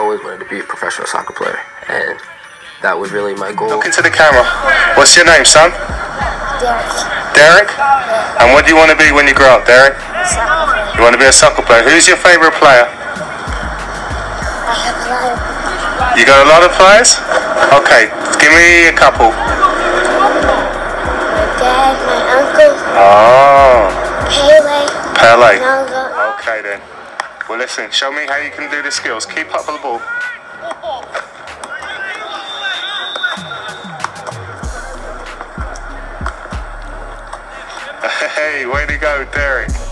always wanted to be a professional soccer player, and that was really my goal. Look into the camera. What's your name, son? Derrick. Derrick? And what do you want to be when you grow up, Derrick? Soccer. You want to be a soccer player. Who's your favourite player? I have a lot of You got a lot of players? Okay, give me a couple. my dad, my uncle, Well, listen, show me how you can do the skills. Keep up with the ball. Hey, way to go, Derrick.